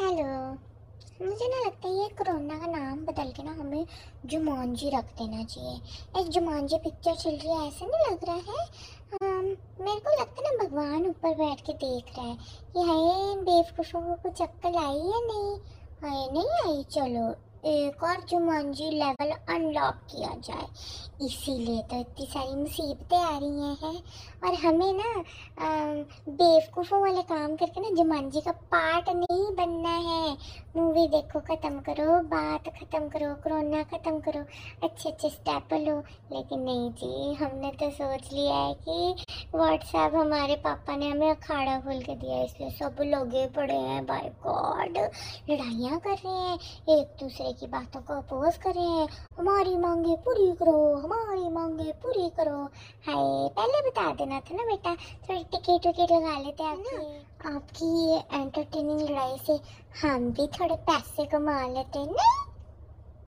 Hello मुझे ना लगता है ये कोरोना का नाम बदल के ना हमें जुमानजी रख देना चाहिए। एक जुमानजी पिक्चर चल रही है ऐसा नहीं लग रहा है? आ, मेरे को लगता है ना भगवान ऊपर बैठ के देख रहा है। कि हाय बेवकूफ़ों को कुछ अक्कल आई या नहीं? आई नहीं आई चलो। एक और जुमानजी लेवल अनलॉक किया जाए। इसीलिए तो इतनी सारी मुसीबतें आ रही हैं और हमें ना बेवकूफ़ों वाले काम करके ना जुमानजी का पार्ट नहीं बनना है। मूवी देखो, ख़त्म करो, बात ख़त्म करो कोरोना ख़त्म करो, अच्छे अच्छे स्टेप लो। लेकिन नहीं जी, हमने तो सोच लिया है कि व्हाट्सएप हमारे पापा ने हमें अखाड़ा खोल के दिया इसलिए सब लगे पड़े हैं। बाय गॉड लड़ाइयाँ कर रहे हैं। एक दूसरे की बातों को अपोज करें। हमारी मांगे पूरी करो हमारी मांगे पूरी करो। हाय पहले बता देना था ना बेटा थोड़ी टिकट विकेट लगा लेते हैं ना। आपकी। ये एंटरटेनिंग लड़ाई से हम भी थोड़े पैसे कमा लेते नहीं